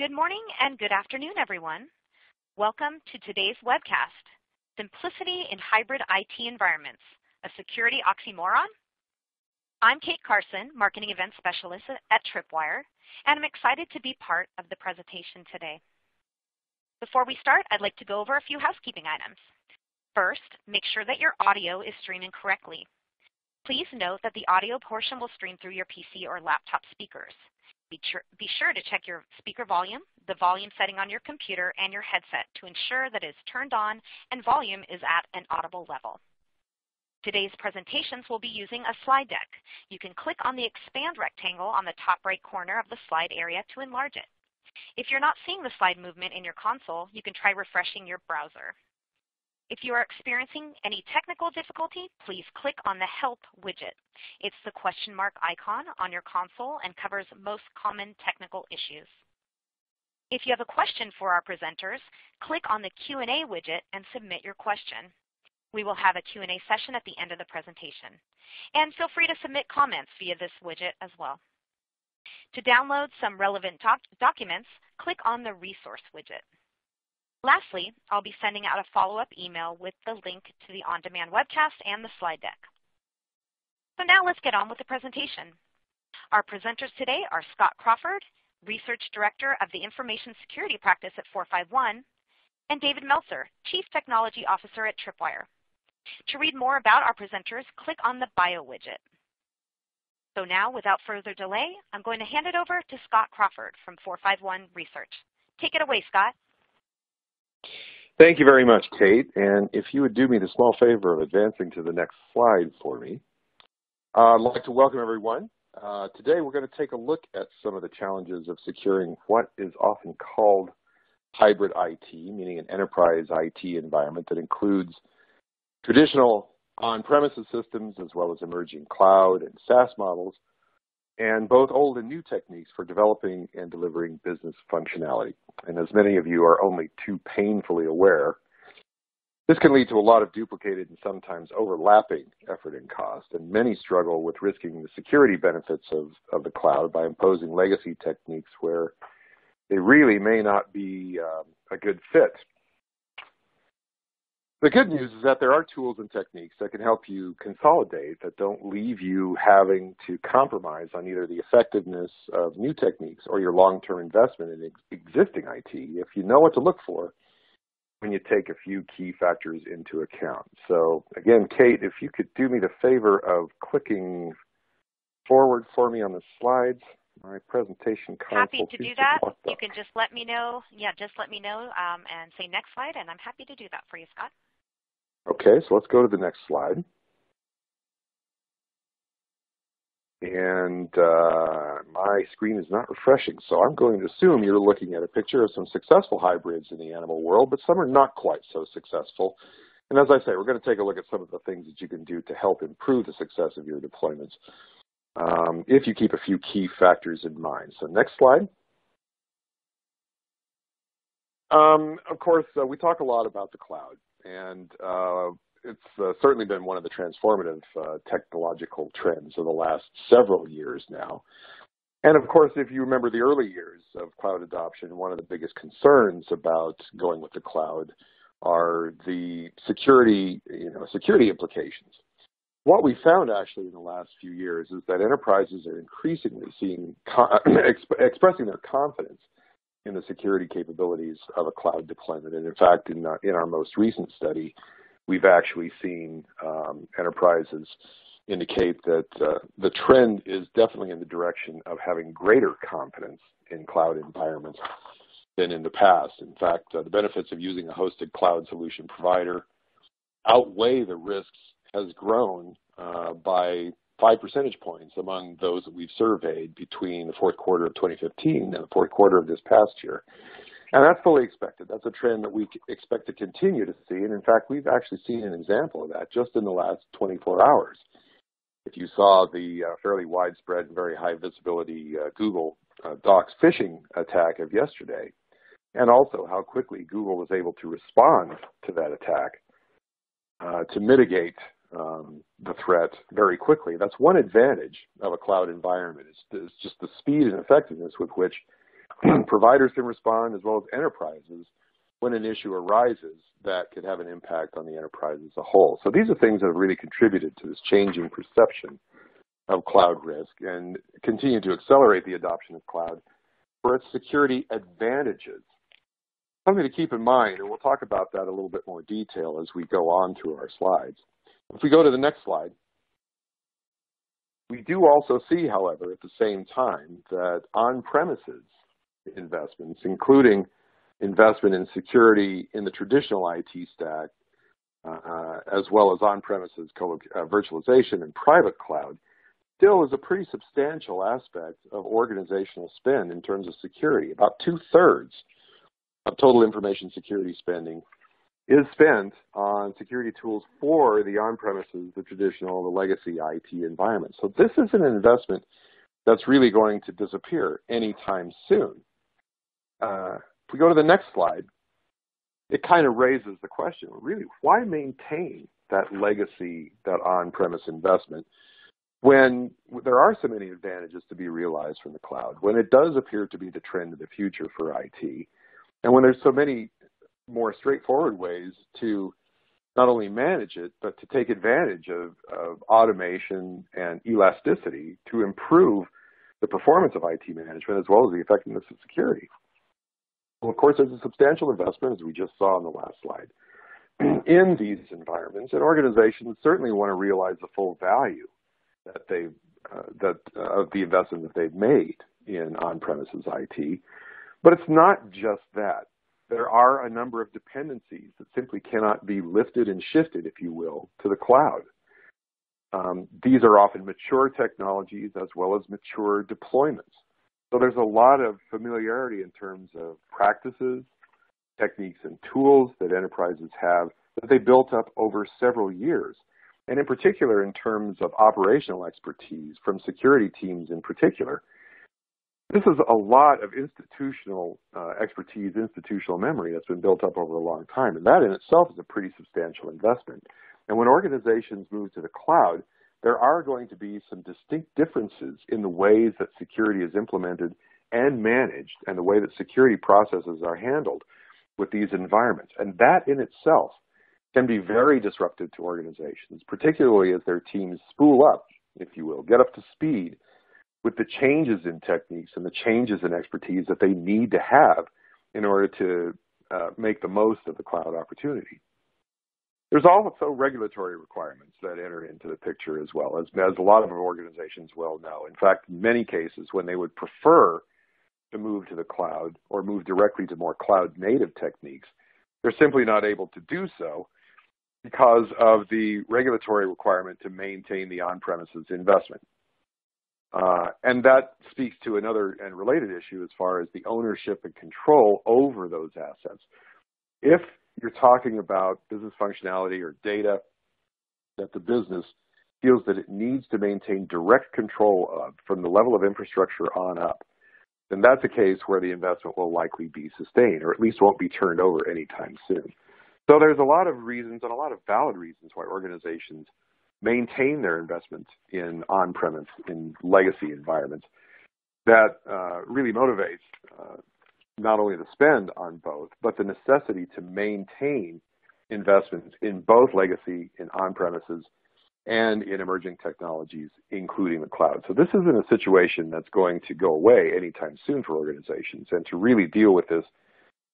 Good morning and good afternoon, everyone. Welcome to today's webcast, Simplicity in Hybrid IT Environments, a Security Oxymoron? I'm Kate Carson, Marketing Event Specialist at Tripwire, and I'm excited to be part of the presentation today. Before we start, I'd like to go over a few housekeeping items. First, make sure that your audio is streaming correctly. Please note that the audio portion will stream through your PC or laptop speakers. Be sure, to check your speaker volume, the volume setting on your computer, and your headset to ensure that it is turned on and volume is at an audible level. Today's presentations will be using a slide deck. You can click on the expand rectangle on the top right corner of the slide area to enlarge it. If you're not seeing the slide movement in your console, you can try refreshing your browser. If you are experiencing any technical difficulty, please click on the Help widget. It's the question mark icon on your console and covers most common technical issues. If you have a question for our presenters, click on the Q&A widget and submit your question. We will have a Q&A session at the end of the presentation. And feel free to submit comments via this widget as well. To download some relevant doc documents, click on the Resource widget. Lastly, I'll be sending out a follow-up email with the link to the on-demand webcast and the slide deck. So now let's get on with the presentation. Our presenters today are Scott Crawford, Research Director of the Information Security Practice at 451, and David Meltzer, Chief Technology Officer at Tripwire. To read more about our presenters, click on the Bio widget. So now, without further delay, I'm going to hand it over to Scott Crawford from 451 Research. Take it away, Scott. Thank you very much, Kate. And if you would do me the small favor of advancing to the next slide for me. Uh, I'd like to welcome everyone. Uh, today we're going to take a look at some of the challenges of securing what is often called hybrid IT, meaning an enterprise IT environment that includes traditional on-premises systems as well as emerging cloud and SaaS models, and both old and new techniques for developing and delivering business functionality. And as many of you are only too painfully aware, this can lead to a lot of duplicated and sometimes overlapping effort and cost, and many struggle with risking the security benefits of, of the cloud by imposing legacy techniques where they really may not be um, a good fit the good news is that there are tools and techniques that can help you consolidate that don't leave you having to compromise on either the effectiveness of new techniques or your long-term investment in ex existing IT if you know what to look for when you take a few key factors into account. So again, Kate, if you could do me the favor of clicking forward for me on the slides. My presentation. Happy to do that. You can just let me know. Yeah, just let me know um, and say next slide, and I'm happy to do that for you, Scott. Okay, so let's go to the next slide. And uh, my screen is not refreshing, so I'm going to assume you're looking at a picture of some successful hybrids in the animal world, but some are not quite so successful. And as I say, we're going to take a look at some of the things that you can do to help improve the success of your deployments um, if you keep a few key factors in mind. So next slide. Um, of course, uh, we talk a lot about the cloud and uh, it's uh, certainly been one of the transformative uh, technological trends of the last several years now. And of course, if you remember the early years of cloud adoption, one of the biggest concerns about going with the cloud are the security, you know, security implications. What we found actually in the last few years is that enterprises are increasingly seeing, expressing their confidence in the security capabilities of a cloud deployment. And in fact, in our, in our most recent study, we've actually seen um, enterprises indicate that uh, the trend is definitely in the direction of having greater confidence in cloud environments than in the past. In fact, uh, the benefits of using a hosted cloud solution provider outweigh the risks has grown uh, by five percentage points among those that we've surveyed between the fourth quarter of 2015 and the fourth quarter of this past year. And that's fully expected. That's a trend that we expect to continue to see. And in fact, we've actually seen an example of that just in the last 24 hours. If you saw the uh, fairly widespread and very high visibility uh, Google uh, Docs phishing attack of yesterday, and also how quickly Google was able to respond to that attack uh, to mitigate um, the threat very quickly. That's one advantage of a cloud environment It's, is just the speed and effectiveness with which providers can respond as well as enterprises when an issue arises that could have an impact on the enterprise as a whole. So these are things that have really contributed to this changing perception of cloud risk and continue to accelerate the adoption of cloud for its security advantages. Something to keep in mind, and we'll talk about that a little bit more detail as we go on through our slides. If we go to the next slide, we do also see, however, at the same time that on-premises investments, including investment in security in the traditional IT stack, uh, as well as on-premises uh, virtualization and private cloud, still is a pretty substantial aspect of organizational spend in terms of security. About two-thirds of total information security spending is spent on security tools for the on-premises, the traditional, the legacy IT environment. So this is an investment that's really going to disappear anytime soon. Uh, if we go to the next slide, it kind of raises the question, really, why maintain that legacy, that on-premise investment, when there are so many advantages to be realized from the cloud, when it does appear to be the trend of the future for IT, and when there's so many more straightforward ways to not only manage it, but to take advantage of, of automation and elasticity to improve the performance of IT management as well as the effectiveness of security. Well, of course, there's a substantial investment, as we just saw on the last slide, in these environments, and organizations certainly want to realize the full value that they uh, that uh, of the investment that they've made in on-premises IT. But it's not just that. There are a number of dependencies that simply cannot be lifted and shifted, if you will, to the cloud. Um, these are often mature technologies as well as mature deployments. So there's a lot of familiarity in terms of practices, techniques, and tools that enterprises have that they built up over several years. And in particular, in terms of operational expertise from security teams in particular, this is a lot of institutional uh, expertise, institutional memory that's been built up over a long time. And that in itself is a pretty substantial investment. And when organizations move to the cloud, there are going to be some distinct differences in the ways that security is implemented and managed and the way that security processes are handled with these environments. And that in itself can be very disruptive to organizations, particularly as their teams spool up, if you will, get up to speed with the changes in techniques and the changes in expertise that they need to have in order to uh, make the most of the cloud opportunity. There's also regulatory requirements that enter into the picture as well, as, as a lot of organizations well know. In fact, in many cases, when they would prefer to move to the cloud or move directly to more cloud native techniques, they're simply not able to do so because of the regulatory requirement to maintain the on-premises investment. Uh, and that speaks to another and related issue as far as the ownership and control over those assets. If you're talking about business functionality or data that the business feels that it needs to maintain direct control of from the level of infrastructure on up, then that's a case where the investment will likely be sustained or at least won't be turned over anytime soon. So there's a lot of reasons and a lot of valid reasons why organizations maintain their investment in on-premise, in legacy environments that uh, really motivates uh, not only the spend on both, but the necessity to maintain investments in both legacy and on-premises and in emerging technologies, including the cloud. So this isn't a situation that's going to go away anytime soon for organizations. And to really deal with this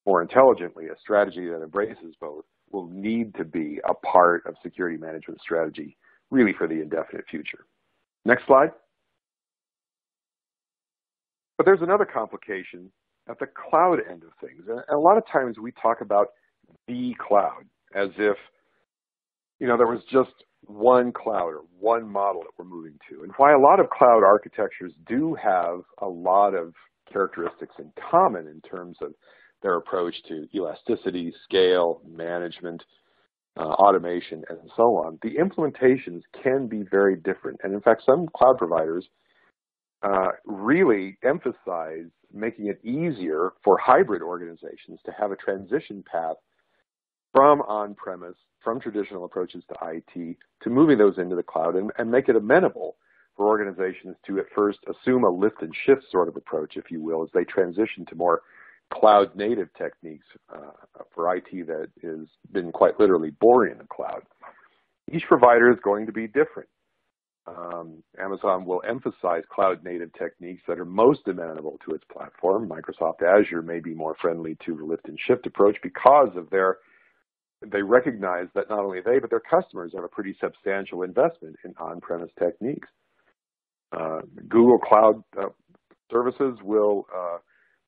more intelligently, a strategy that embraces both will need to be a part of security management strategy really for the indefinite future. Next slide. But there's another complication at the cloud end of things. And a lot of times we talk about the cloud as if, you know, there was just one cloud or one model that we're moving to. And why a lot of cloud architectures do have a lot of characteristics in common in terms of their approach to elasticity, scale, management, uh, automation, and so on, the implementations can be very different. And in fact, some cloud providers uh, really emphasize making it easier for hybrid organizations to have a transition path from on-premise, from traditional approaches to IT, to moving those into the cloud and, and make it amenable for organizations to at first assume a lift and shift sort of approach, if you will, as they transition to more cloud native techniques uh, for IT that has been quite literally born in the cloud. Each provider is going to be different. Um, Amazon will emphasize cloud native techniques that are most amenable to its platform. Microsoft Azure may be more friendly to the lift and shift approach because of their they recognize that not only they but their customers have a pretty substantial investment in on-premise techniques. Uh, Google Cloud uh, Services will uh,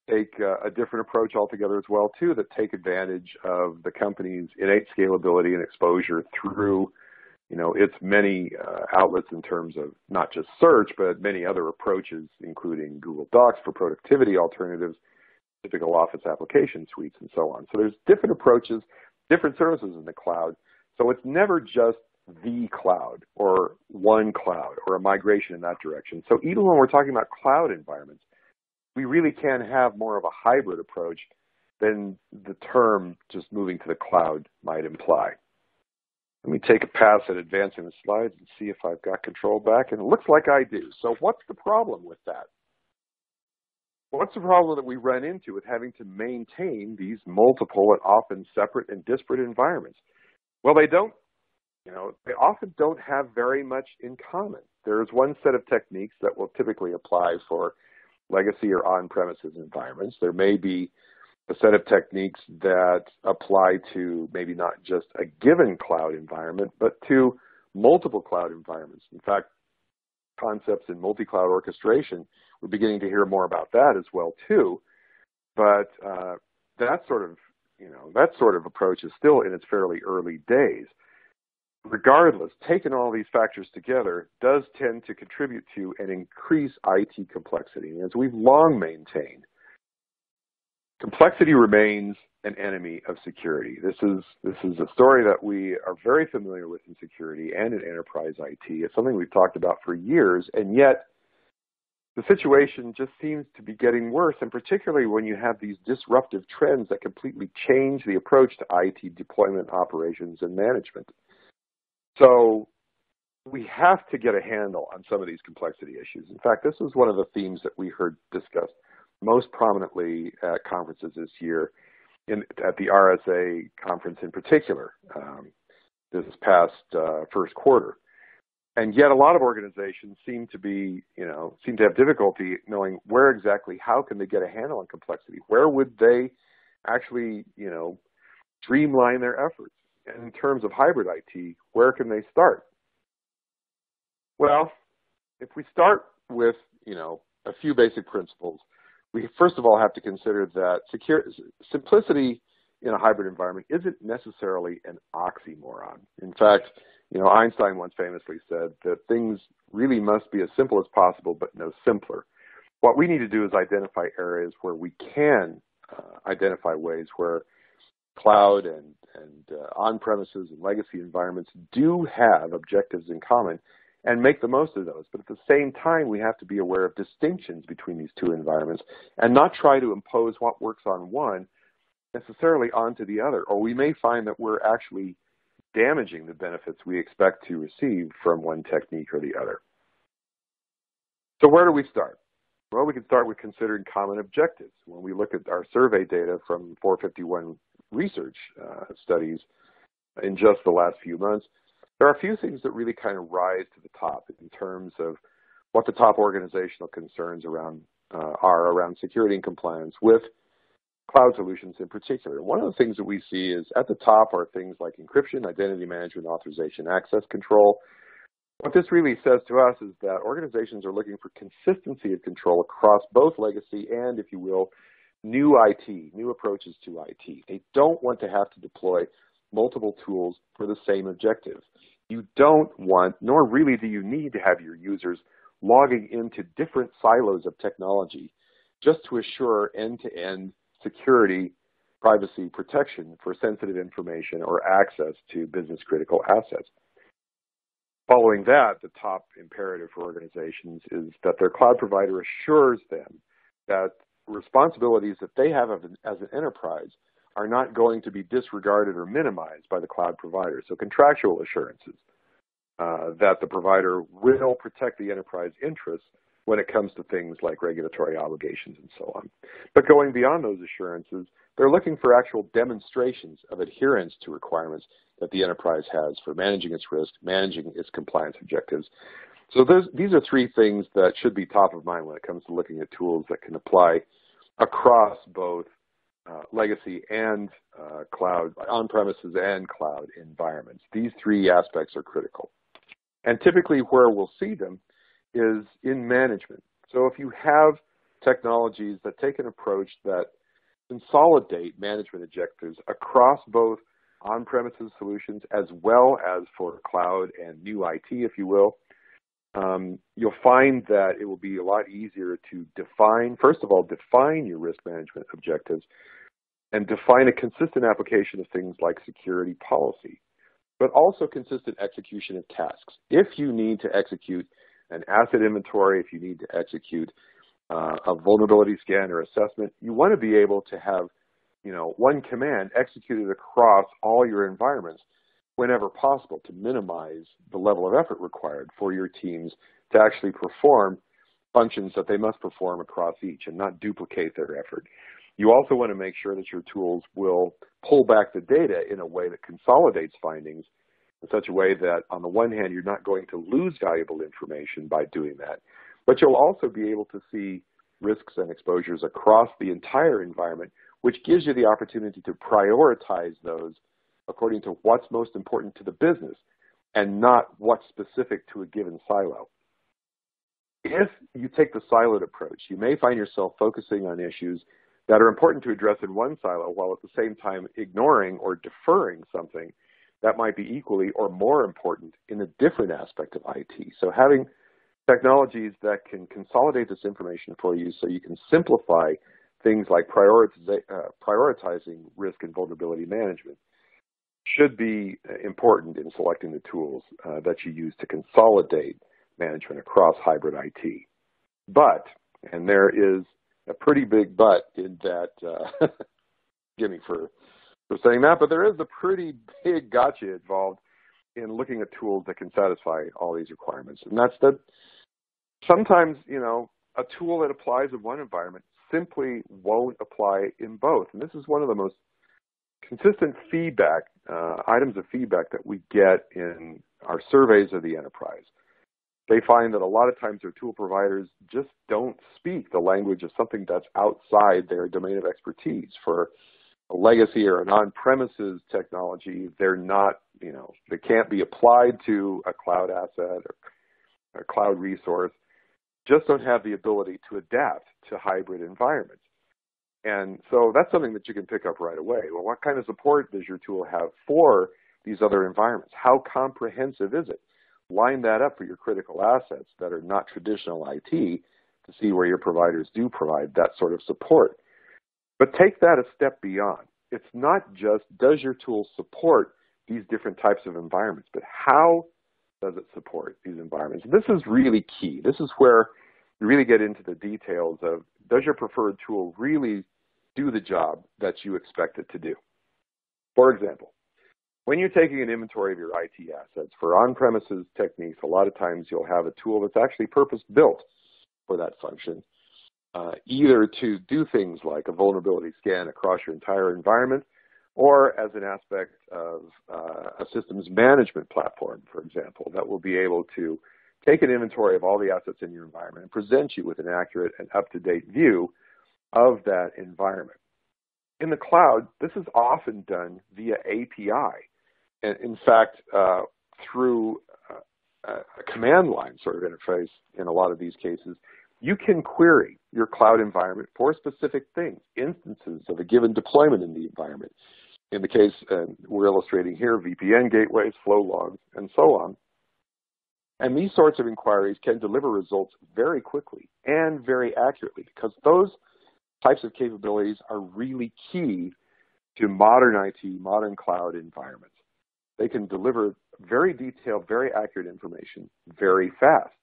take uh, a different approach altogether as well too that take advantage of the company's innate scalability and exposure through you know, its many uh, outlets in terms of not just search, but many other approaches, including Google Docs for productivity alternatives, typical Office application suites, and so on. So there's different approaches, different services in the cloud. So it's never just the cloud or one cloud or a migration in that direction. So even when we're talking about cloud environments, we really can have more of a hybrid approach than the term just moving to the cloud might imply. Let me take a pass at advancing the slides and see if I've got control back, and it looks like I do. So what's the problem with that? What's the problem that we run into with having to maintain these multiple and often separate and disparate environments? Well, they don't, you know, they often don't have very much in common. There's one set of techniques that will typically apply for legacy or on-premises environments. There may be a set of techniques that apply to maybe not just a given cloud environment, but to multiple cloud environments. In fact, concepts in multi-cloud orchestration, we're beginning to hear more about that as well too. But uh, that sort of, you know, that sort of approach is still in its fairly early days. Regardless, taking all these factors together does tend to contribute to and increase IT complexity. As we've long maintained, Complexity remains an enemy of security. This is, this is a story that we are very familiar with in security and in enterprise IT. It's something we've talked about for years, and yet the situation just seems to be getting worse, and particularly when you have these disruptive trends that completely change the approach to IT deployment operations and management. So we have to get a handle on some of these complexity issues. In fact, this was one of the themes that we heard discussed most prominently at conferences this year, in, at the RSA conference in particular, um, this past uh, first quarter. And yet a lot of organizations seem to be, you know, seem to have difficulty knowing where exactly, how can they get a handle on complexity? Where would they actually, you know, streamline their efforts? In terms of hybrid IT, where can they start? Well, if we start with, you know, a few basic principles, we first of all have to consider that secure, simplicity in a hybrid environment isn't necessarily an oxymoron. In fact, you know, Einstein once famously said that things really must be as simple as possible, but no simpler. What we need to do is identify areas where we can uh, identify ways where cloud and, and uh, on-premises and legacy environments do have objectives in common and make the most of those. But at the same time, we have to be aware of distinctions between these two environments and not try to impose what works on one necessarily onto the other. Or we may find that we're actually damaging the benefits we expect to receive from one technique or the other. So where do we start? Well, we can start with considering common objectives. When we look at our survey data from 451 research uh, studies in just the last few months, there are a few things that really kind of rise to the top in terms of what the top organizational concerns around uh, are around security and compliance with cloud solutions in particular. One of the things that we see is at the top are things like encryption, identity management, authorization, access control. What this really says to us is that organizations are looking for consistency of control across both legacy and, if you will, new IT, new approaches to IT. They don't want to have to deploy multiple tools for the same objective. You don't want, nor really do you need to have your users logging into different silos of technology just to assure end-to-end -end security, privacy protection for sensitive information or access to business critical assets. Following that, the top imperative for organizations is that their cloud provider assures them that responsibilities that they have as an enterprise are not going to be disregarded or minimized by the cloud provider. So contractual assurances. uh, that the provider will protect the enterprise interests when it comes to things like regulatory obligations and so on. But going beyond those assurances, they're looking for actual demonstrations of adherence to requirements that the enterprise has for managing its risk, managing its compliance objectives. So these are three things that should be top of mind when it comes to looking at tools that can apply across both uh, legacy and uh, cloud, on-premises and cloud environments. These three aspects are critical. And typically where we'll see them is in management. So if you have technologies that take an approach that consolidate management objectives across both on-premises solutions as well as for cloud and new IT, if you will, um, you'll find that it will be a lot easier to define, first of all, define your risk management objectives and define a consistent application of things like security policy, but also consistent execution of tasks. If you need to execute an asset inventory, if you need to execute uh, a vulnerability scan or assessment, you want to be able to have you know, one command executed across all your environments whenever possible to minimize the level of effort required for your teams to actually perform functions that they must perform across each and not duplicate their effort. You also want to make sure that your tools will pull back the data in a way that consolidates findings in such a way that on the one hand, you're not going to lose valuable information by doing that, but you'll also be able to see risks and exposures across the entire environment, which gives you the opportunity to prioritize those according to what's most important to the business and not what's specific to a given silo. If you take the siloed approach, you may find yourself focusing on issues that are important to address in one silo while at the same time ignoring or deferring something that might be equally or more important in a different aspect of IT. So having technologies that can consolidate this information for you so you can simplify things like uh, prioritizing risk and vulnerability management should be important in selecting the tools uh, that you use to consolidate management across hybrid IT. But, and there is a pretty big but in that, uh, me for, for saying that, but there is a pretty big gotcha involved in looking at tools that can satisfy all these requirements. And that's that sometimes, you know, a tool that applies in one environment simply won't apply in both. And this is one of the most consistent feedback, uh, items of feedback that we get in our surveys of the enterprise. They find that a lot of times their tool providers just don't speak the language of something that's outside their domain of expertise. For a legacy or an on-premises technology, they're not, you know, they can't be applied to a cloud asset or a cloud resource, just don't have the ability to adapt to hybrid environments. And so that's something that you can pick up right away. Well, what kind of support does your tool have for these other environments? How comprehensive is it? Line that up for your critical assets that are not traditional IT to see where your providers do provide that sort of support. But take that a step beyond. It's not just does your tool support these different types of environments, but how does it support these environments? This is really key. This is where really get into the details of does your preferred tool really do the job that you expect it to do? For example, when you're taking an inventory of your IT assets for on-premises techniques, a lot of times you'll have a tool that's actually purpose-built for that function, uh, either to do things like a vulnerability scan across your entire environment or as an aspect of uh, a systems management platform, for example, that will be able to take an inventory of all the assets in your environment and present you with an accurate and up-to-date view of that environment. In the cloud, this is often done via API. And in fact, uh, through a, a command line sort of interface in a lot of these cases, you can query your cloud environment for specific things, instances of a given deployment in the environment. In the case uh, we're illustrating here, VPN gateways, flow logs, and so on. And these sorts of inquiries can deliver results very quickly and very accurately because those types of capabilities are really key to modern IT, modern cloud environments. They can deliver very detailed, very accurate information very fast.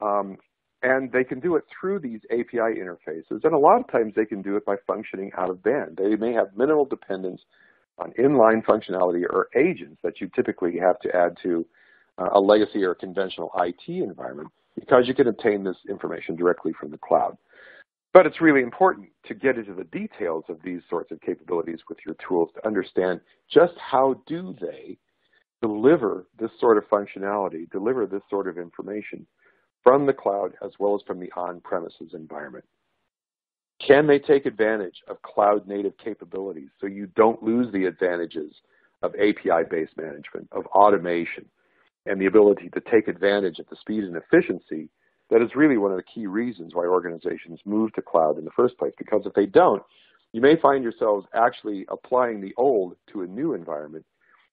Um, and they can do it through these API interfaces. And a lot of times they can do it by functioning out of band. They may have minimal dependence on inline functionality or agents that you typically have to add to Uh, a legacy or conventional IT environment because you can obtain this information directly from the cloud. But it's really important to get into the details of these sorts of capabilities with your tools to understand just how do they deliver this sort of functionality, deliver this sort of information from the cloud as well as from the on-premises environment. Can they take advantage of cloud native capabilities so you don't lose the advantages of API-based management, of automation, and the ability to take advantage of the speed and efficiency that is really one of the key reasons why organizations move to cloud in the first place. Because if they don't, you may find yourselves actually applying the old to a new environment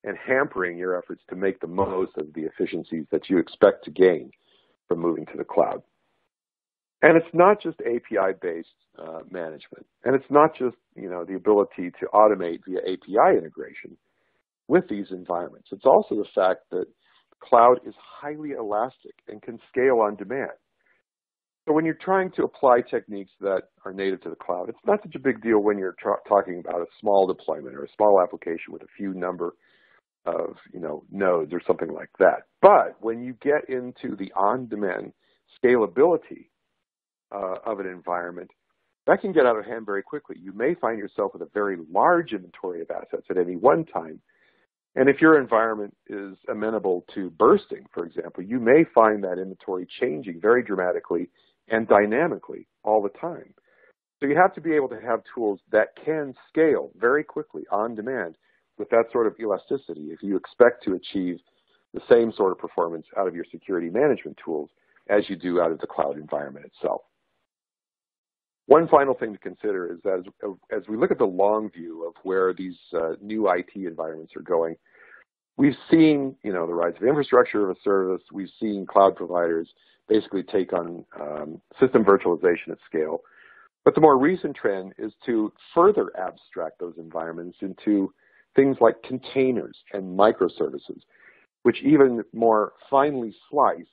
and hampering your efforts to make the most of the efficiencies that you expect to gain from moving to the cloud. And it's not just API-based uh, management, and it's not just you know the ability to automate via API integration with these environments. It's also the fact that cloud is highly elastic and can scale on demand. So when you're trying to apply techniques that are native to the cloud, it's not such a big deal when you're talking about a small deployment or a small application with a few number of you know nodes or something like that. But when you get into the on-demand scalability uh, of an environment, that can get out of hand very quickly. You may find yourself with a very large inventory of assets at any one time and if your environment is amenable to bursting, for example, you may find that inventory changing very dramatically and dynamically all the time. So you have to be able to have tools that can scale very quickly on demand with that sort of elasticity if you expect to achieve the same sort of performance out of your security management tools as you do out of the cloud environment itself. One final thing to consider is that as, as we look at the long view of where these uh, new IT environments are going, we've seen you know the rise of infrastructure of a service. We've seen cloud providers basically take on um, system virtualization at scale. But the more recent trend is to further abstract those environments into things like containers and microservices, which even more finely slice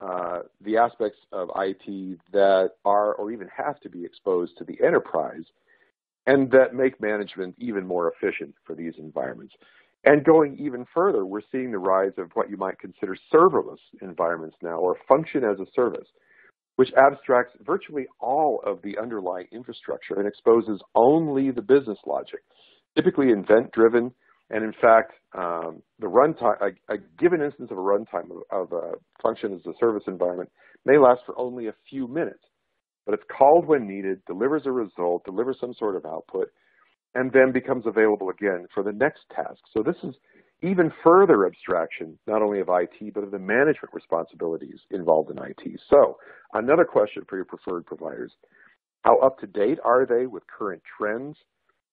uh, the aspects of IT that are or even have to be exposed to the enterprise and that make management even more efficient for these environments. And going even further, we're seeing the rise of what you might consider serverless environments now, or function as a service, which abstracts virtually all of the underlying infrastructure and exposes only the business logic, typically event-driven and in fact, um, the runtime, a, a, given instance of a runtime of, of a function as a service environment may last for only a few minutes, but it's called when needed, delivers a result, delivers some sort of output, and then becomes available again for the next task. So this is even further abstraction, not only of IT, but of the management responsibilities involved in IT. So another question for your preferred providers, how up to date are they with current trends?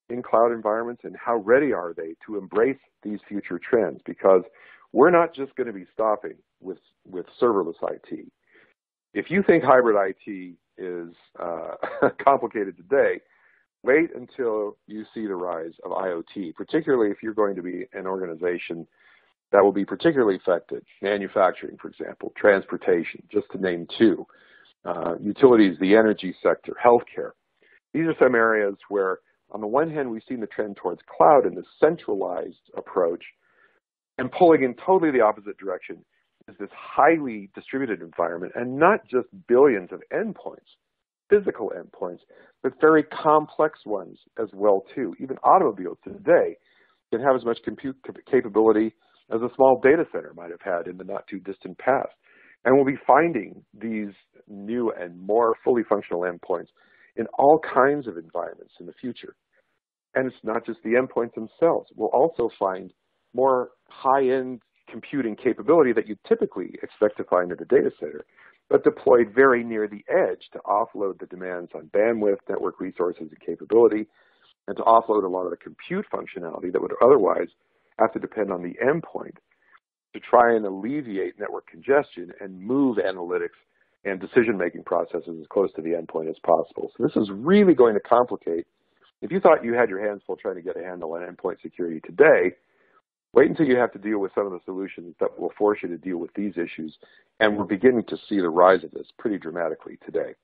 In cloud environments and how ready are they to embrace these future trends? Because we're not just going to be stopping with, with serverless IT. If you think hybrid IT is uh, complicated today, wait until you see the rise of IoT, particularly if you're going to be an organization that will be particularly affected, manufacturing, for example, transportation, just to name two, uh, utilities, the energy sector, healthcare. These are some areas where on the one hand, we've seen the trend towards cloud and the centralized approach, and pulling in totally the opposite direction is this highly distributed environment, and not just billions of endpoints, physical endpoints, but very complex ones as well too. Even automobiles today can have as much compute capability as a small data center might have had in the not too distant past. And we'll be finding these new and more fully functional endpoints in all kinds of environments in the future. And it's not just the endpoints themselves. We'll also find more high-end computing capability that you typically expect to find in a data center, but deployed very near the edge to offload the demands on bandwidth, network resources, and capability, and to offload a lot of the compute functionality that would otherwise have to depend on the endpoint to try and alleviate network congestion and move analytics and decision-making processes as close to the endpoint as possible. So this is really going to complicate. If you thought you had your hands full trying to get a handle on endpoint security today, wait until you have to deal with some of the solutions that will force you to deal with these issues. And we're beginning to see the rise of this pretty dramatically today.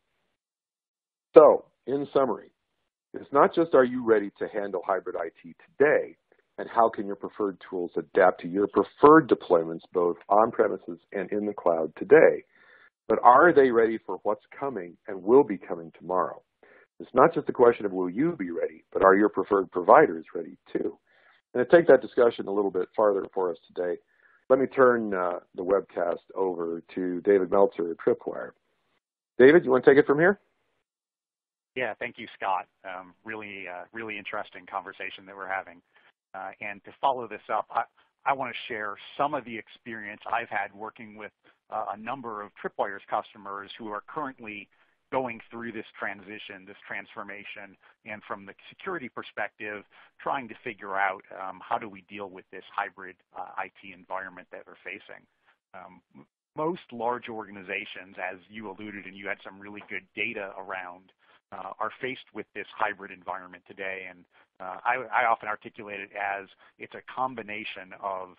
So, in summary, it's not just are you ready to handle hybrid IT today, and how can your preferred tools adapt to your preferred deployments both on premises and in the cloud today. But are they ready for what's coming and will be coming tomorrow? It's not just a question of will you be ready, but are your preferred providers ready too? And to take that discussion a little bit farther for us today, let me turn uh, the webcast over to David Meltzer at Tripwire. David, you want to take it from here? Yeah, thank you, Scott. Um, really, uh, really interesting conversation that we're having. Uh, and to follow this up, I, I want to share some of the experience I've had working with uh, a number of Tripwire's customers who are currently going through this transition, this transformation, and from the security perspective, trying to figure out um, how do we deal with this hybrid uh, IT environment that we're facing. Um, most large organizations, as you alluded and you had some really good data around, uh, are faced with this hybrid environment today. And uh, I, I often articulate it as it's a combination of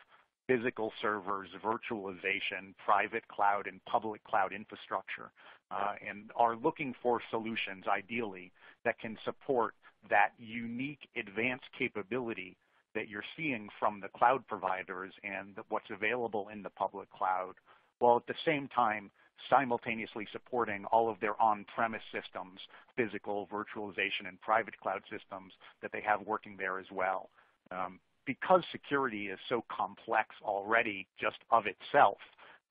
physical servers, virtualization, private cloud, and public cloud infrastructure, uh, and are looking for solutions, ideally, that can support that unique advanced capability that you're seeing from the cloud providers and what's available in the public cloud, while at the same time simultaneously supporting all of their on-premise systems, physical, virtualization, and private cloud systems that they have working there as well. Um, because security is so complex already just of itself,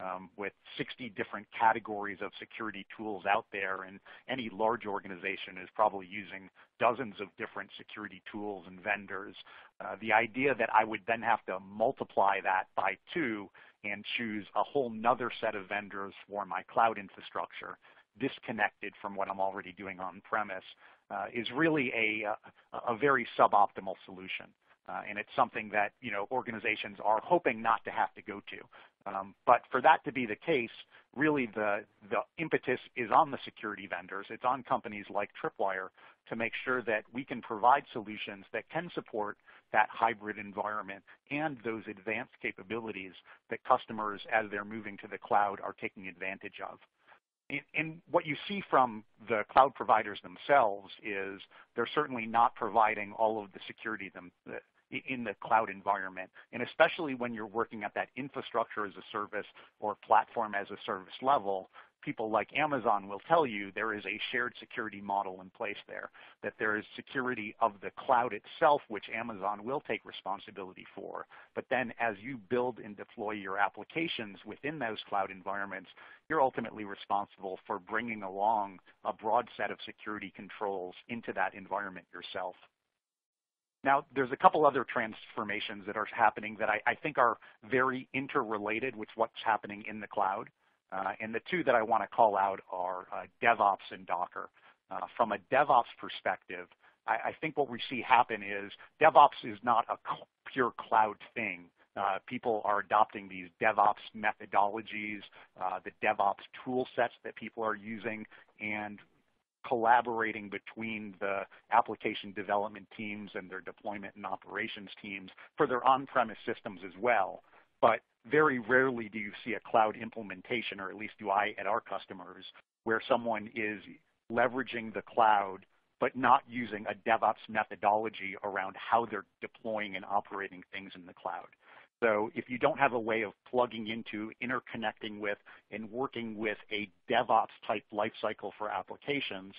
um, with 60 different categories of security tools out there, and any large organization is probably using dozens of different security tools and vendors. Uh, the idea that I would then have to multiply that by two and choose a whole nother set of vendors for my cloud infrastructure disconnected from what I'm already doing on premise uh, is really a, a, a, very suboptimal solution. Uh, and it's something that you know organizations are hoping not to have to go to. Um, but for that to be the case, really the, the impetus is on the security vendors. It's on companies like Tripwire to make sure that we can provide solutions that can support that hybrid environment and those advanced capabilities that customers, as they're moving to the cloud, are taking advantage of. And what you see from the cloud providers themselves is they're certainly not providing all of the security them, in the cloud environment. And especially when you're working at that infrastructure as a service or platform as a service level, people like Amazon will tell you there is a shared security model in place there, that there is security of the cloud itself, which Amazon will take responsibility for. But then as you build and deploy your applications within those cloud environments, you're ultimately responsible for bringing along a broad set of security controls into that environment yourself. Now, there's a couple other transformations that are happening that I, I think are very interrelated with what's happening in the cloud. Uh, and the two that I want to call out are uh, DevOps and Docker. Uh, from a DevOps perspective, I, I, think what we see happen is DevOps is not a pure cloud thing. Uh, people are adopting these DevOps methodologies, uh, the DevOps tool sets that people are using, and collaborating between the application development teams and their deployment and operations teams for their on-premise systems as well. But very rarely do you see a cloud implementation, or at least do I at our customers, where someone is leveraging the cloud but not using a DevOps methodology around how they're deploying and operating things in the cloud. So if you don't have a way of plugging into, interconnecting with, and working with a DevOps type lifecycle for applications,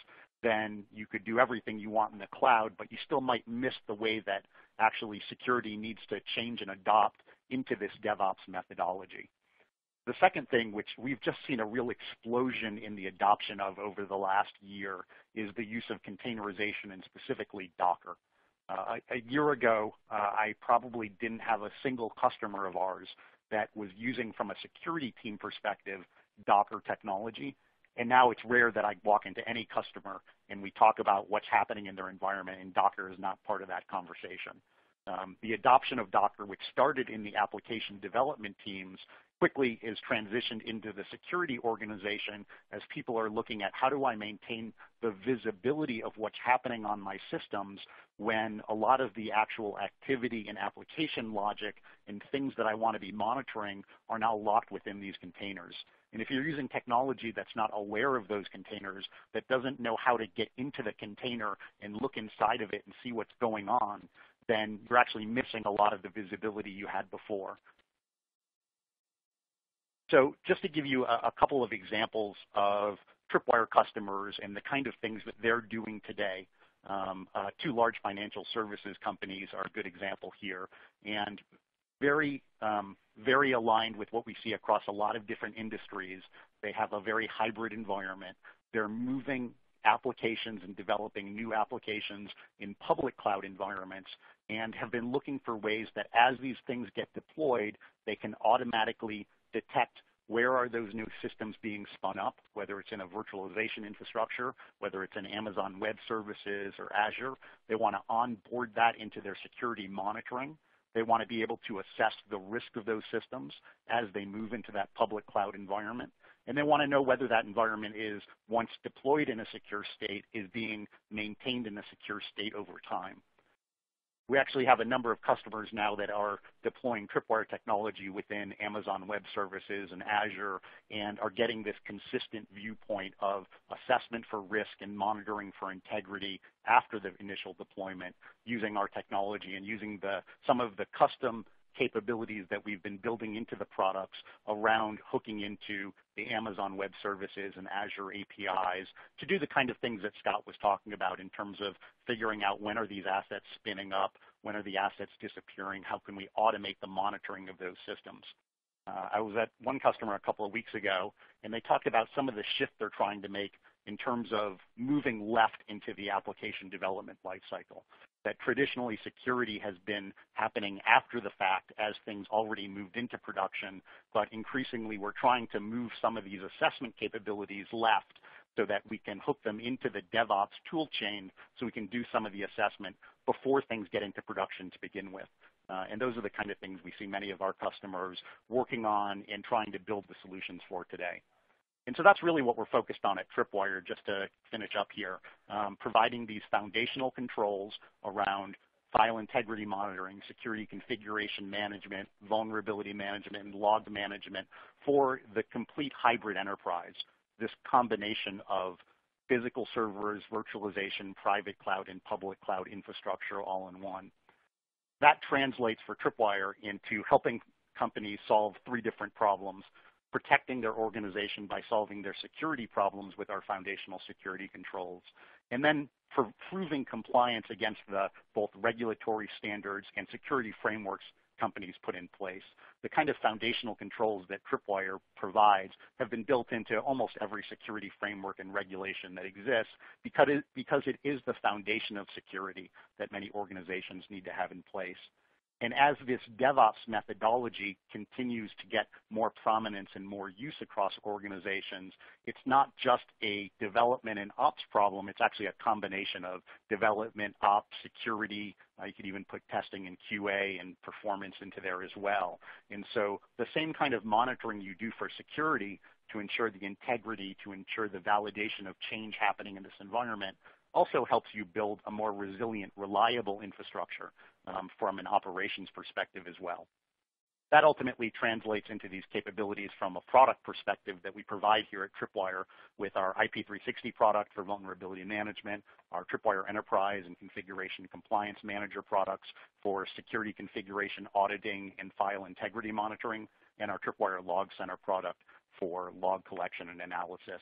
then you could do everything you want in the cloud, but you still might miss the way that actually security needs to change and adopt into this DevOps methodology. The second thing, which we've just seen a real explosion in the adoption of over the last year, is the use of containerization and specifically Docker. Uh, a, a, year ago, uh, I probably didn't have a single customer of ours that was using from a security team perspective Docker technology. And now it's rare that I walk into any customer and we talk about what's happening in their environment and Docker is not part of that conversation. Um, the adoption of Docker, which started in the application development teams, quickly is transitioned into the security organization as people are looking at how do I maintain the visibility of what's happening on my systems when a lot of the actual activity and application logic and things that I want to be monitoring are now locked within these containers. And if you're using technology that's not aware of those containers, that doesn't know how to get into the container and look inside of it and see what's going on, then you're actually missing a lot of the visibility you had before. So just to give you a, a couple of examples of Tripwire customers and the kind of things that they're doing today. Um, uh, two large financial services companies are a good example here, and very, um, very aligned with what we see across a lot of different industries. They have a very hybrid environment. They're moving applications and developing new applications in public cloud environments and have been looking for ways that as these things get deployed, they can automatically detect where are those new systems being spun up, whether it's in a virtualization infrastructure, whether it's in Amazon Web Services or Azure. They want to onboard that into their security monitoring. They want to be able to assess the risk of those systems as they move into that public cloud environment. And they want to know whether that environment is, once deployed in a secure state, is being maintained in a secure state over time. We actually have a number of customers now that are deploying Tripwire technology within Amazon Web Services and Azure and are getting this consistent viewpoint of assessment for risk and monitoring for integrity after the initial deployment using our technology and using the, some of the custom capabilities that we've been building into the products around hooking into the Amazon Web Services and Azure APIs to do the kind of things that Scott was talking about in terms of figuring out when are these assets spinning up, when are the assets disappearing, how can we automate the monitoring of those systems. Uh, I was at one customer a couple of weeks ago, and they talked about some of the shift they're trying to make in terms of moving left into the application development lifecycle that traditionally security has been happening after the fact as things already moved into production, but increasingly we're trying to move some of these assessment capabilities left so that we can hook them into the DevOps tool chain so we can do some of the assessment before things get into production to begin with. Uh, and those are the kind of things we see many of our customers working on and trying to build the solutions for today. And so that's really what we're focused on at Tripwire, just to finish up here, um, providing these foundational controls around file integrity monitoring, security configuration management, vulnerability management, and log management for the complete hybrid enterprise, this combination of physical servers, virtualization, private cloud, and public cloud infrastructure all in one. That translates for Tripwire into helping companies solve three different problems protecting their organization by solving their security problems with our foundational security controls, and then proving compliance against the both regulatory standards and security frameworks companies put in place. The kind of foundational controls that Tripwire provides have been built into almost every security framework and regulation that exists because it, because it is the foundation of security that many organizations need to have in place. And as this DevOps methodology continues to get more prominence and more use across organizations, it's not just a development and ops problem, it's actually a combination of development, ops, security, uh, you could even put testing and QA and performance into there as well. And so the same kind of monitoring you do for security to ensure the integrity, to ensure the validation of change happening in this environment, also helps you build a more resilient, reliable infrastructure um, from an operations perspective as well. That ultimately translates into these capabilities from a product perspective that we provide here at Tripwire with our IP360 product for vulnerability management, our Tripwire Enterprise and Configuration Compliance Manager products for security configuration auditing and file integrity monitoring, and our Tripwire Log Center product for log collection and analysis.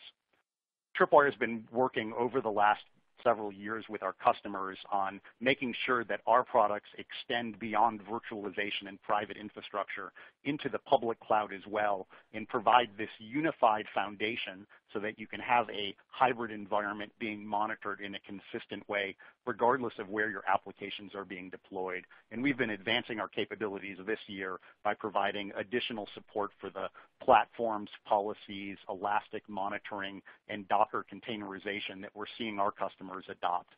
Tripwire has been working over the last several years with our customers on making sure that our products extend beyond virtualization and private infrastructure into the public cloud as well and provide this unified foundation so that you can have a hybrid environment being monitored in a consistent way regardless of where your applications are being deployed. And we've been advancing our capabilities this year by providing additional support for the platforms, policies, elastic monitoring, and Docker containerization that we're seeing our customers adopt.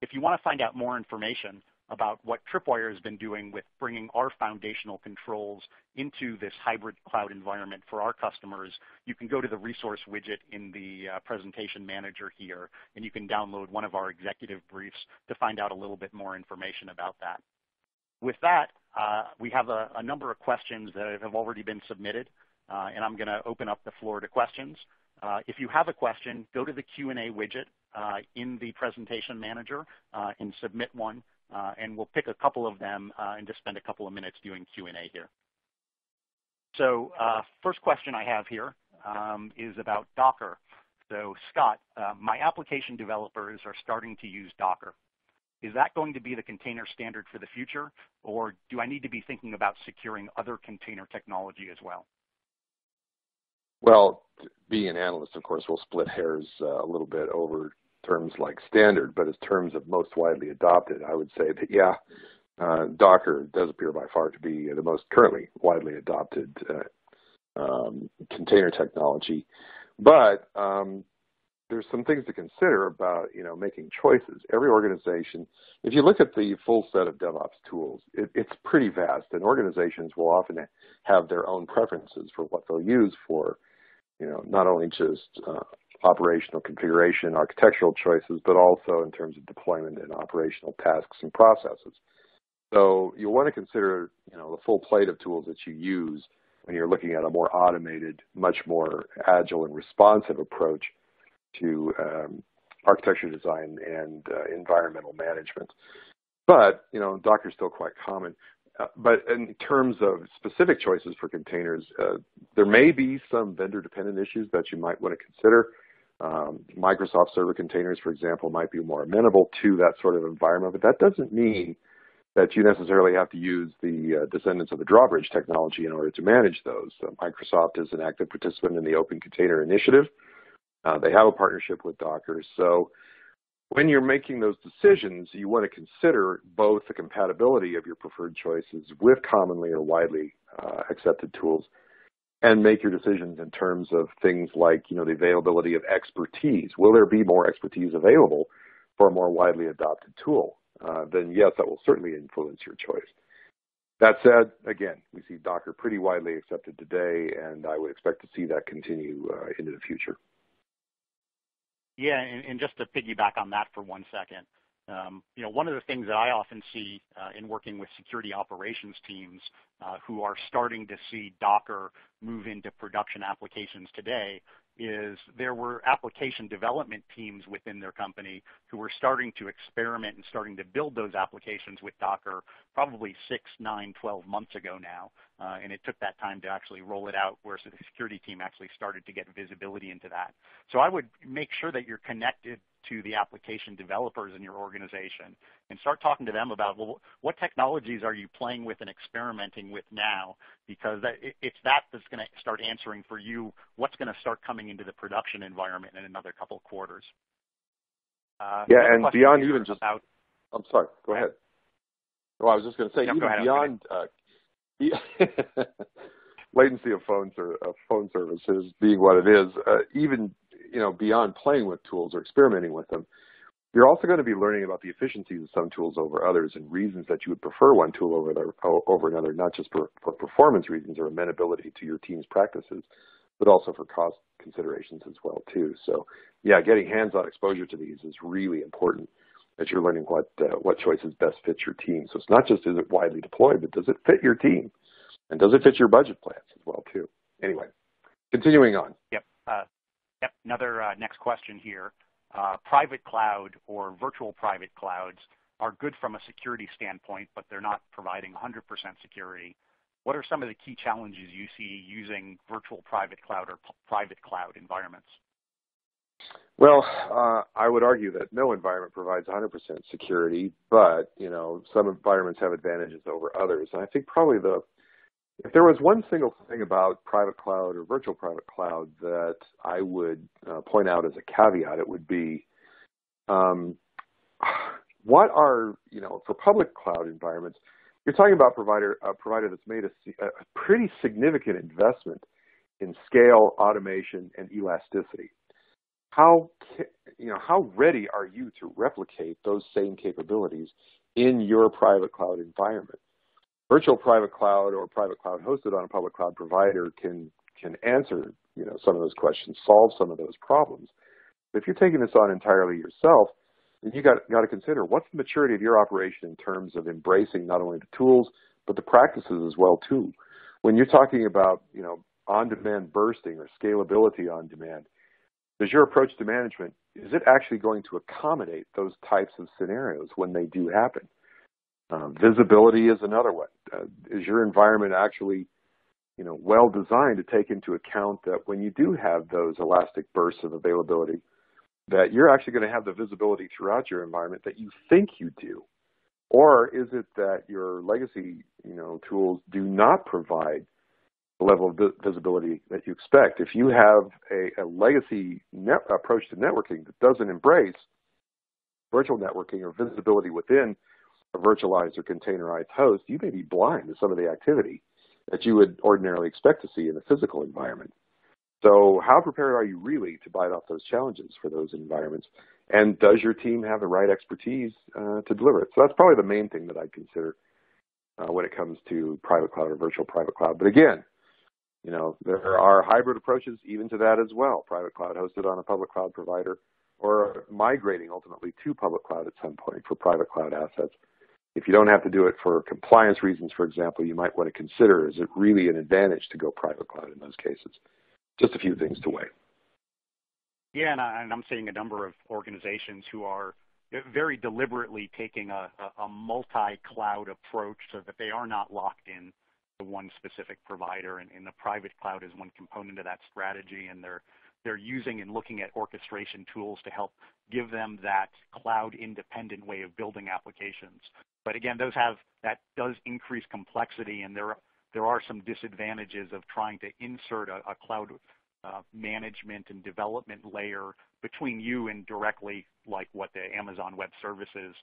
If you want to find out more information about what Tripwire has been doing with bringing our foundational controls into this hybrid cloud environment for our customers, you can go to the resource widget in the uh, presentation manager here, and you can download one of our executive briefs to find out a little bit more information about that. With that, uh, we have a, a, number of questions that have already been submitted, uh, and I'm going to open up the floor to questions. Uh, if you have a question, go to the Q&A widget uh, in the presentation manager uh, and submit one and we'll pick a couple of them uh, and just spend a couple of minutes doing Q&A here. So uh, first question I have here um, is about Docker. So Scott, uh, my application developers are starting to use Docker. Is that going to be the container standard for the future, or do I need to be thinking about securing other container technology as well? Well, being an analyst, of course, we'll split hairs uh, a little bit over terms like standard, but as terms of most widely adopted, I would say that, yeah, uh, Docker does appear by far to be the most currently widely adopted uh, um, container technology. But um, there's some things to consider about you know making choices. Every organization, if you look at the full set of DevOps tools, it, it's pretty vast, and organizations will often have their own preferences for what they'll use for you know not only just uh, operational configuration, architectural choices, but also in terms of deployment and operational tasks and processes. So you'll want to consider you know the full plate of tools that you use when you're looking at a more automated, much more agile and responsive approach to um, architecture design and uh, environmental management. But, you know, Docker is still quite common. Uh, but in terms of specific choices for containers, uh, there may be some vendor-dependent issues that you might want to consider. Um, Microsoft Server containers, for example, might be more amenable to that sort of environment, but that doesn't mean that you necessarily have to use the uh, descendants of the drawbridge technology in order to manage those. Microsoft is an active participant in the Open Container Initiative, uh, they have a partnership with Docker. So when you're making those decisions, you want to consider both the compatibility of your preferred choices with commonly or widely uh, accepted tools and make your decisions in terms of things like, you know, the availability of expertise. Will there be more expertise available for a more widely adopted tool? Uh, then yes, that will certainly influence your choice. That said, again, we see Docker pretty widely accepted today, and I would expect to see that continue uh, into the future. Yeah, and, and just to piggyback on that for one second, um, you know, one of the things that I often see uh, in working with security operations teams uh, who are starting to see Docker move into production applications today is there were application development teams within their company who were starting to experiment and starting to build those applications with Docker probably six, nine, 12 months ago now. Uh, and it took that time to actually roll it out, whereas the security team actually started to get visibility into that. So I would make sure that you're connected to the application developers in your organization and start talking to them about, well, what technologies are you playing with and experimenting with now? Because that, it's that that's going to start answering for you what's going to start coming into the production environment in another couple of quarters. Uh, yeah, and beyond even just, I'm sorry, go ahead. Well, I was just going to say, no, even ahead, beyond uh, latency of phone, ser of phone services being what it is, uh, even you know, beyond playing with tools or experimenting with them, you're also going to be learning about the efficiencies of some tools over others and reasons that you would prefer one tool over, the, over another, not just for, for performance reasons or amenability to your team's practices, but also for cost considerations as well too. So yeah, getting hands-on exposure to these is really important as you're learning what uh, what choices best fit your team. So it's not just is it widely deployed, but does it fit your team, and does it fit your budget plans as well too. Anyway, continuing on. Yep. Uh, Yep, another uh, next question here. Uh, private cloud or virtual private clouds are good from a security standpoint, but they're not providing 100% security. What are some of the key challenges you see using virtual private cloud or private cloud environments? Well, uh, I would argue that no environment provides 100% security, but you know some environments have advantages over others. And I think probably the if there was one single thing about private cloud or virtual private cloud that I would uh, point out as a caveat, it would be um, what are, you know, for public cloud environments, you're talking about provider, a provider that's made a, a pretty significant investment in scale, automation, and elasticity. How, you know, how ready are you to replicate those same capabilities in your private cloud environment? virtual private cloud or private cloud hosted on a public cloud provider can can answer you know some of those questions, solve some of those problems. But if you're taking this on entirely yourself, then you got got to consider what's the maturity of your operation in terms of embracing not only the tools but the practices as well too. When you're talking about you know on-demand bursting or scalability on demand, does your approach to management is it actually going to accommodate those types of scenarios when they do happen? Uh, visibility is another one. Uh, is your environment actually you know, well designed to take into account that when you do have those elastic bursts of availability, that you're actually going to have the visibility throughout your environment that you think you do? Or is it that your legacy, you know, tools do not provide the level of visibility that you expect? If you have a, a legacy net approach to networking that doesn't embrace virtual networking or visibility within a virtualized or containerized host, you may be blind to some of the activity that you would ordinarily expect to see in a physical environment. So how prepared are you really to bite off those challenges for those environments? And does your team have the right expertise uh, to deliver it? So that's probably the main thing that I'd consider uh, when it comes to private cloud or virtual private cloud. But again, you know, there are hybrid approaches even to that as well. Private cloud hosted on a public cloud provider or migrating ultimately to public cloud at some point for private cloud assets. If you don't have to do it for compliance reasons, for example, you might want to consider, is it really an advantage to go private cloud in those cases? Just a few things to weigh. Yeah, and, I, am seeing a number of organizations who are very deliberately taking a, a, a multi-cloud approach so that they are not locked in one specific provider, and, and the private cloud is one component of that strategy, and they're they're using and looking at orchestration tools to help give them that cloud independent way of building applications. But again, those have that does increase complexity, and there there are some disadvantages of trying to insert a, a cloud uh, management and development layer between you and directly like what the Amazon Web Services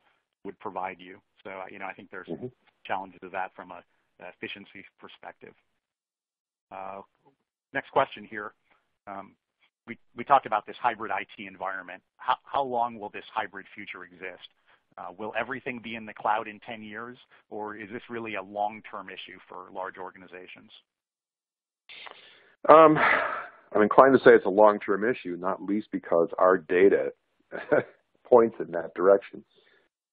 would provide you. So you know, I think there's mm-hmm. challenges of that from a efficiency perspective. Uh, next question here. Um, we, we talked about this hybrid IT environment. How, how long will this hybrid future exist? Uh, will everything be in the cloud in 10 years, or is this really a long-term issue for large organizations? Um, I'm inclined to say it's a long-term issue, not least because our data points in that direction.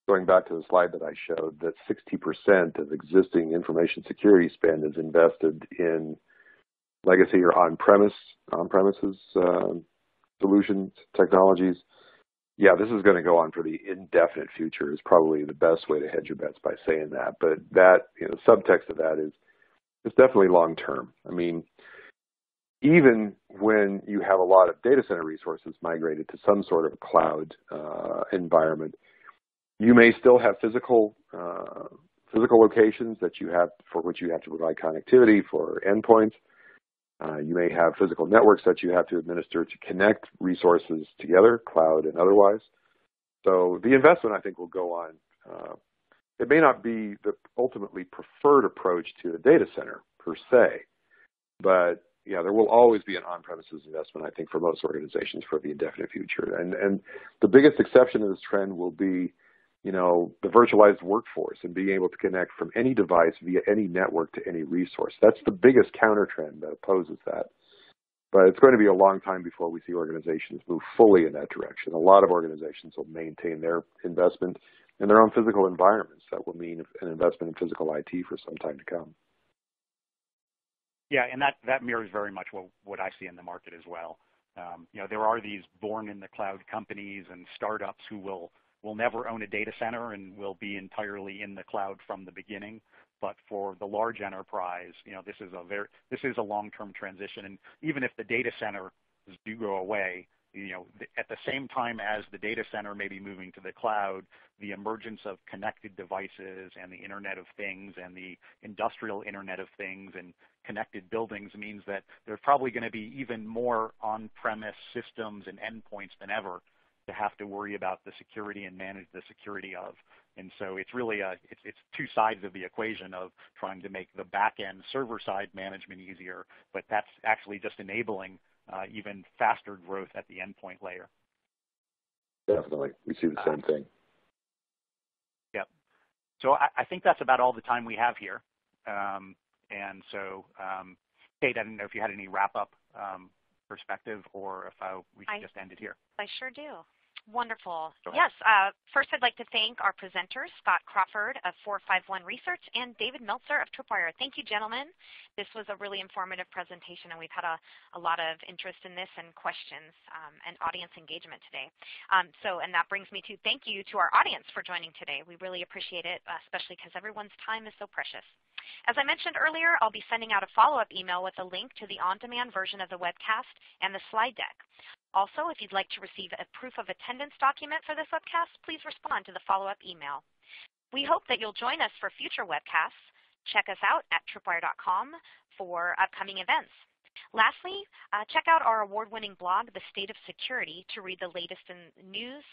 Going back to the slide that I showed, that 60% of existing information security spend is invested in legacy or on-premise, on-premises uh, solutions, technologies yeah, this is going to go on for the indefinite future is probably the best way to hedge your bets by saying that. But that, you know, subtext of that is it's definitely long term. I mean, even when you have a lot of data center resources migrated to some sort of cloud uh, environment, you may still have physical uh, physical locations that you have for which you have to provide connectivity for endpoints. Uh, you may have physical networks that you have to administer to connect resources together, cloud and otherwise. So the investment, I think, will go on. Uh, it may not be the ultimately preferred approach to a data center per se, but yeah, there will always be an on-premises investment, I think, for most organizations for the indefinite future. And and the biggest exception to this trend will be you know, the virtualized workforce and being able to connect from any device via any network to any resource. That's the biggest counter trend that opposes that. But it's going to be a long time before we see organizations move fully in that direction. A lot of organizations will maintain their investment in their own physical environments. That will mean an investment in physical IT for some time to come. Yeah, and that, that mirrors very much what, what I see in the market as well. Um, you know, there are these born in the cloud companies and startups who will will never own a data center and will be entirely in the cloud from the beginning. But for the large enterprise, you know, this is a very this is a long-term transition. And even if the data centers do go away, you know, at the same time as the data center may be moving to the cloud, the emergence of connected devices and the Internet of Things and the industrial Internet of Things and connected buildings means that there's probably going to be even more on-premise systems and endpoints than ever to have to worry about the security and manage the security of. And so it's really a, it's, it's two sides of the equation of trying to make the back end server side management easier, but that's actually just enabling uh, even faster growth at the endpoint layer. Definitely. We see the same uh, thing. Yep. So I, I, think that's about all the time we have here. Um, and so, um, Kate, I didn't know if you had any wrap up um, perspective or if I, we should just end it here. I sure do. Wonderful. Yes. Uh, first, I'd like to thank our presenters, Scott Crawford of 451 Research and David Meltzer of Tripwire. Thank you, gentlemen. This was a really informative presentation, and we've had a, a lot of interest in this and questions um, and audience engagement today. Um, so, and that brings me to thank you to our audience for joining today. We really appreciate it, especially because everyone's time is so precious. As I mentioned earlier, I'll be sending out a follow-up email with a link to the on-demand version of the webcast and the slide deck. Also, if you'd like to receive a proof of attendance document for this webcast, please respond to the follow-up email. We hope that you'll join us for future webcasts. Check us out at tripwire.com for upcoming events. Lastly, uh, check out our award-winning blog, The State of Security, to read the latest in news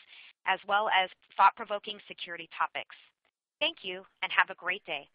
as well as thought-provoking security topics. Thank you, and have a great day.